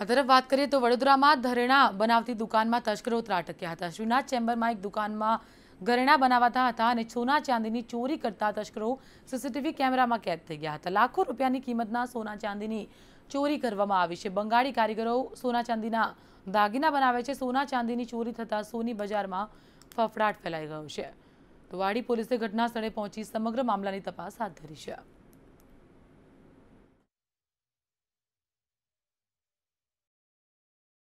આ તરફ વાત કરીએ તો વડોદરામાં ધરેણા બનાવતી દુકાનમાં તસ્કરો ત્રાટક્યા હતા. શ્રીનાથ ચેમ્બરમાં એક દુકાનમાં ઘરેણા બનાવાતા હતા અને સોના ચાંદીની ચોરી કરતા તસ્કરો સીસીટીવી કેમેરામાં કેદ થઈ ગયા હતા. લાખો રૂપિયાની કિંમતના સોના ચાંદીની ચોરી કરવામાં આવી છે. બંગાળી કારીગરો સોના ચાંદીના દાગીના બનાવે છે. સોના ચાંદીની ચોરી થતાં સોની બજારમાં ફફડાટ ફેલાઈ ગયો છે. તો વાડી પોલીસે ઘટના સ્થળે પહોંચી સમગ્ર મામલાની તપાસ હાથ ધરી છે.